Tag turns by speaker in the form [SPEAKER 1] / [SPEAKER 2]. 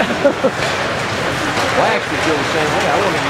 [SPEAKER 1] well, I actually feel the same way. I want to